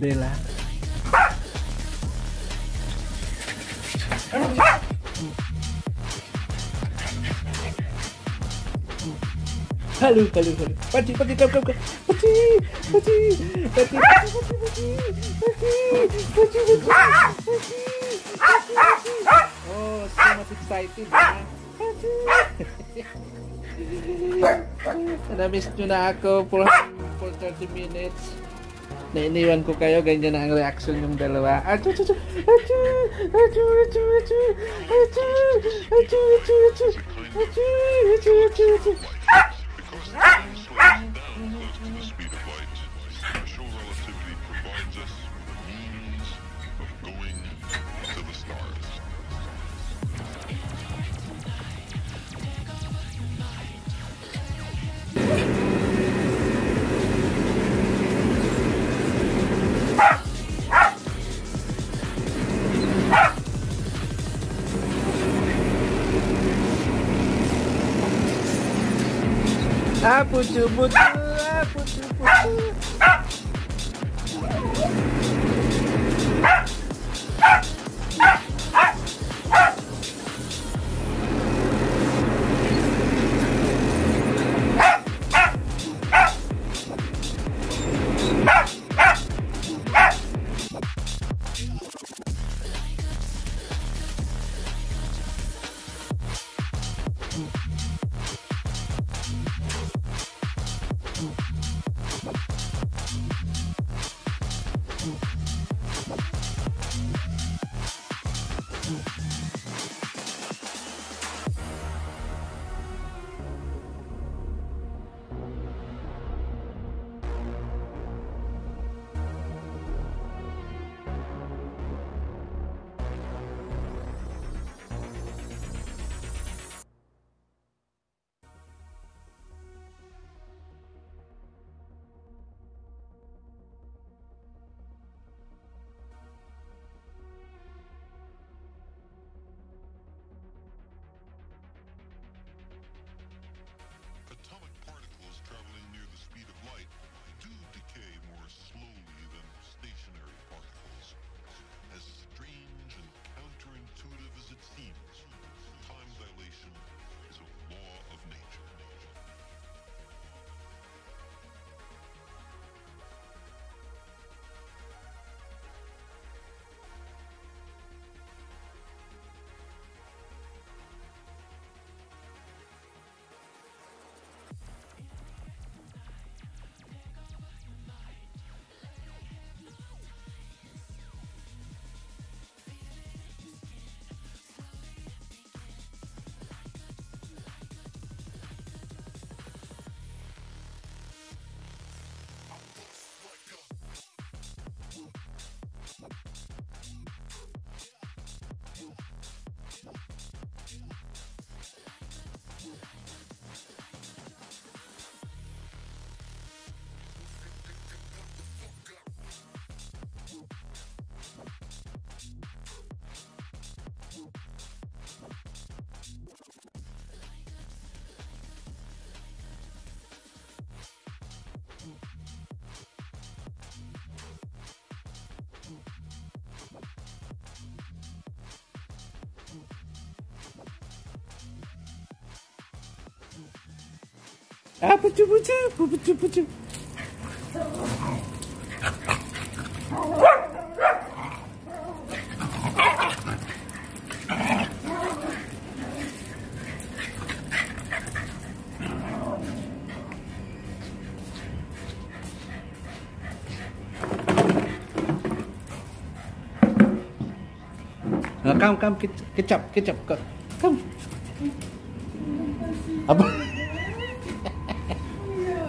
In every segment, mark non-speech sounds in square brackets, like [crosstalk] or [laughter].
Bella. Halo, halo, halo. Pati, pati, kau, kau, kau. Pati, pati, pati, pati, pati, pati, pati, pati, Oh, so much excited, ya. ha? Pati. Na-miss nyo na ako for, for 30 minutes. Nainiwan ko kayo, ganyan na ang reaction yung dalawa. Achu, achu, achu, achu, achu, achu, achu, achu, achu, achu, achu, achu, achu, achu, achu. Because pucu bucu Ah, puchu, puchu, puchu, puchu. Cam, cam, cái, cái chập, cái chập, cam. Apa?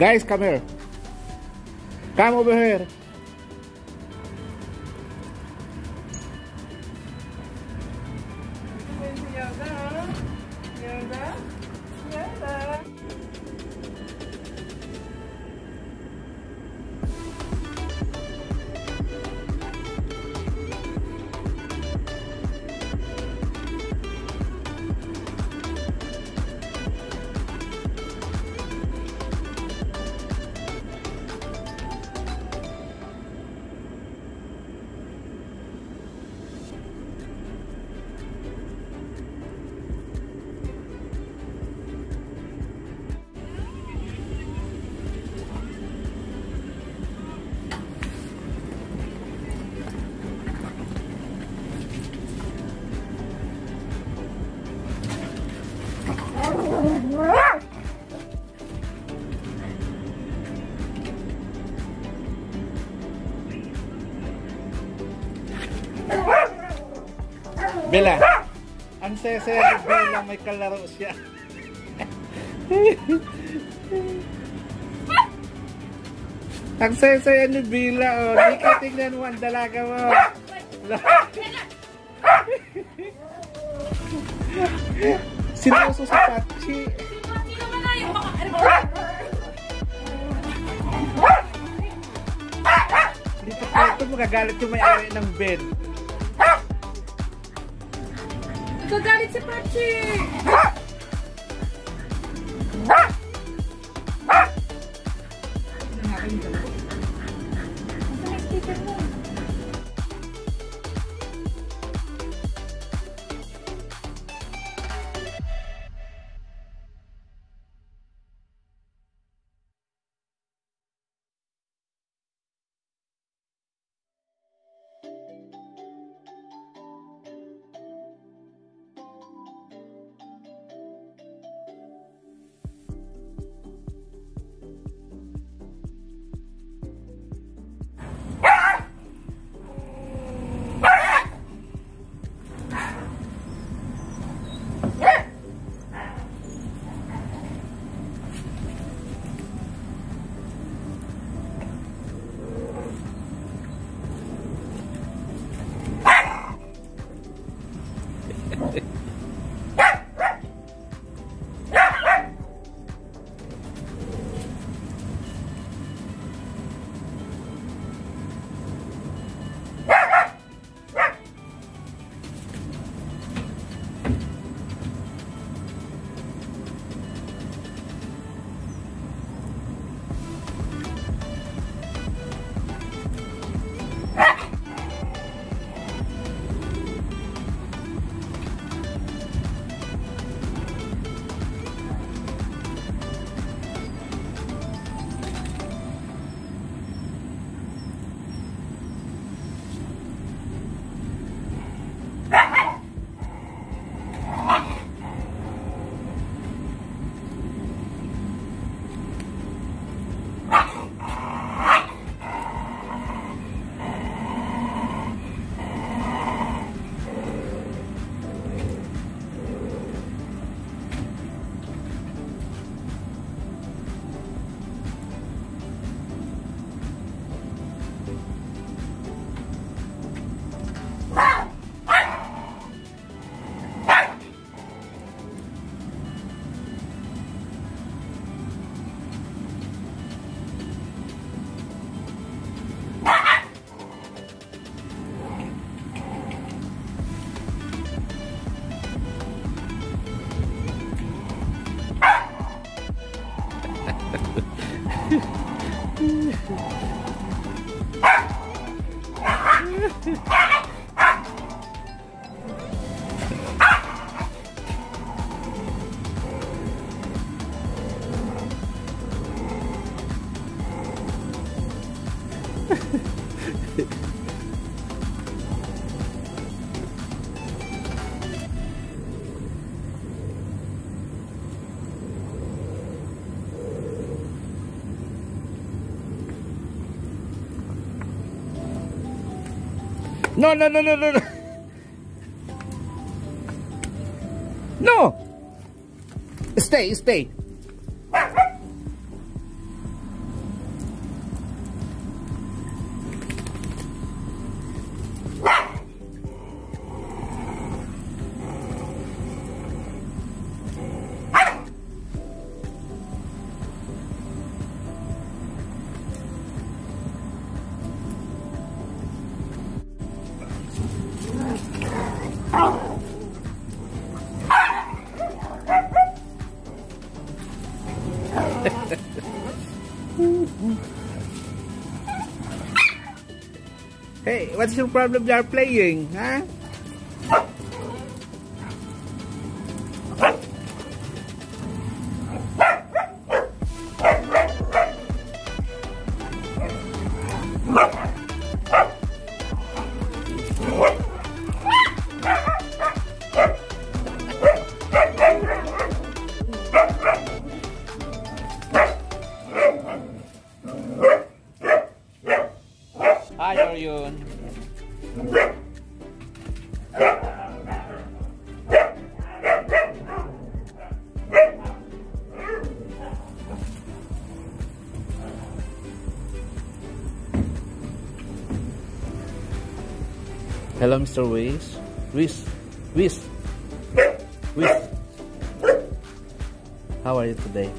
Guys, come here. Come over here. Bella. Ang sesaya ni Bella may kalaro siya. ang sesaya ni Bella oh. Di ka tingnan mo ang dalaga mo. Sinuso sa Pachi. Hindi naman na yung baka... Dito pa ito magagalit yung may-ari ng bed. Participante! No, no, no, no, no, no. No. Stay, stay. Hey, what's your problem you are playing? Huh? Hello, Mr. Wiz. Wiz. Wiz. Wiz. How are you today?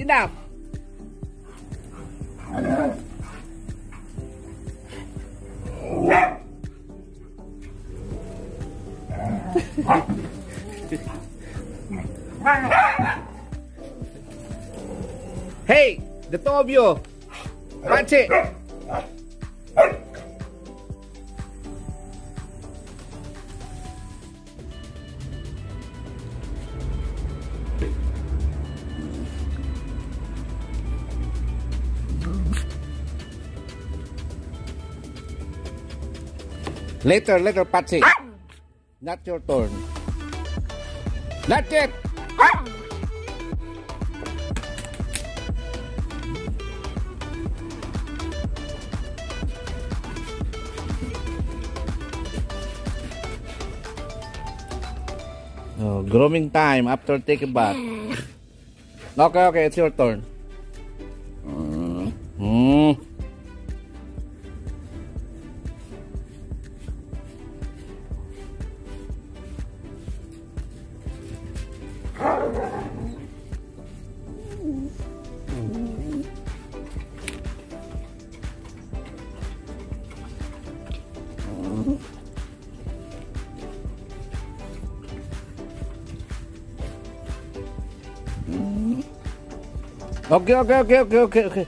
Boys, enough! hey, the two of you! Watch it! Later, later, Patsy. Ah! Not your turn. Not yet. Ah! Oh, grooming time after take a bath. Ah. Okay, okay, it's your turn. Hmm. Mm. Okay, okay, okay, okay, okay, okay.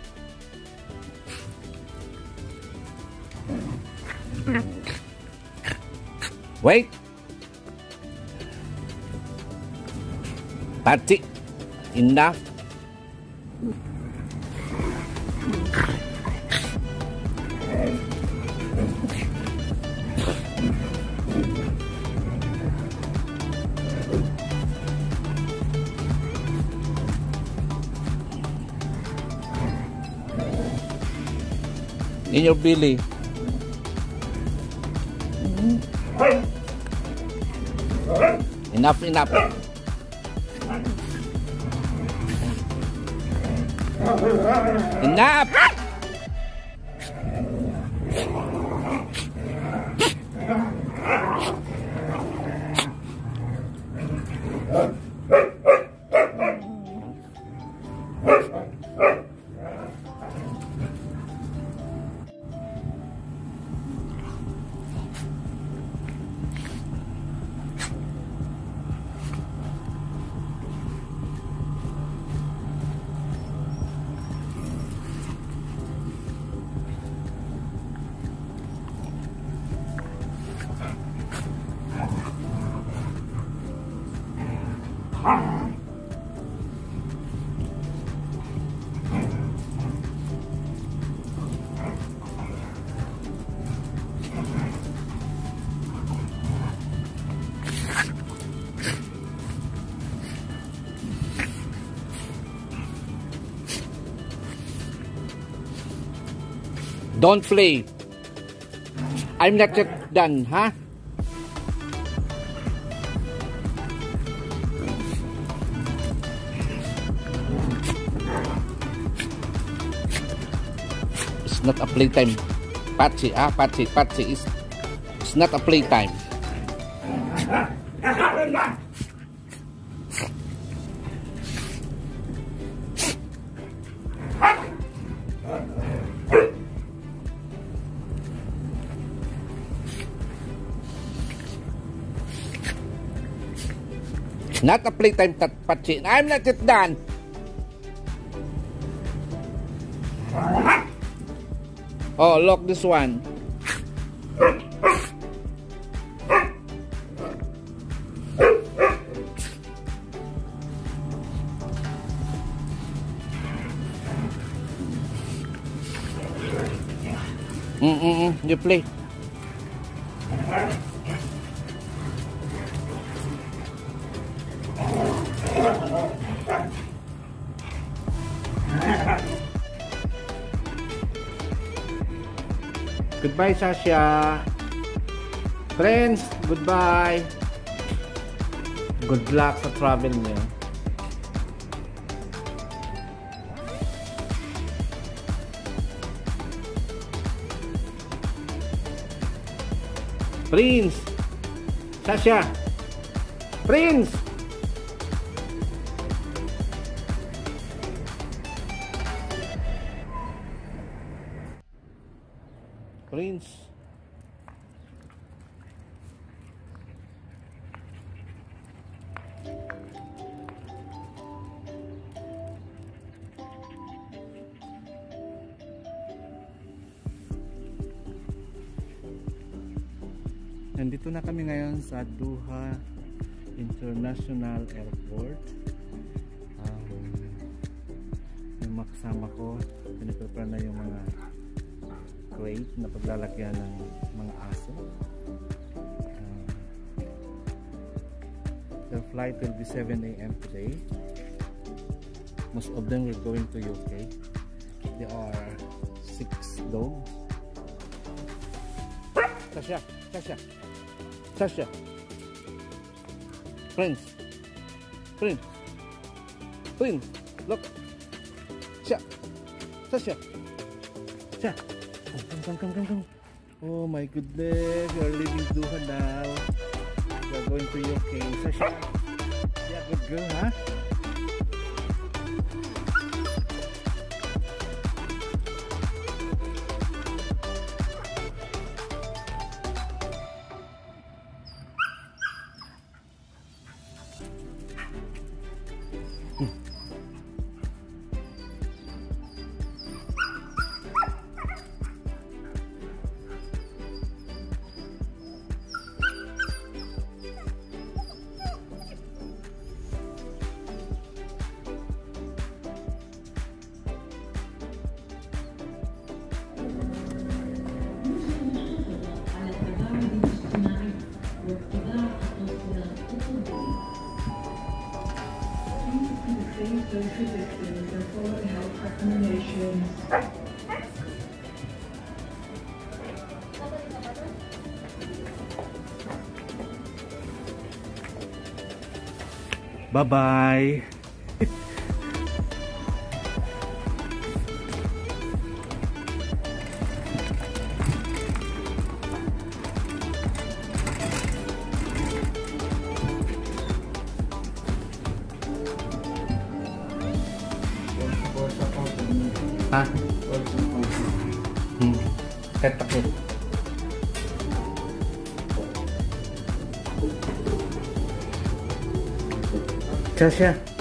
Wait. Patsy, enough. In your belly. Enough, enough. Enough! Don't play. I'm not yet done, ha? It's not a playtime. Patsy, ah, Patsy, Patsy is it's not a playtime. [laughs] Not a playtime, Patsy. I'm not yet done. Oh, look this one. Mm, mm, mm. You play. Goodbye, Sasha. Friends, goodbye. Good luck sa travel niyo. Prince! Sasha! Prince! Prince! Nandito na kami ngayon sa Doha International Airport. Um, yung mga kasama ko, piniprepare na yung mga crate na paglalagyan ng mga aso. Um, their flight will be 7 a.m. today. Most of them will going to UK. There are six dogs. Tasha, Tasha. Sasha. Prince. Prince. Prince. Look. Sasha. Sasha. Sasha. Come, come, come, come, come. Oh my goodness. You're leaving Doha now. You're going to UK. Sasha. Yeah, good girl, huh? Bye-bye. Gracias.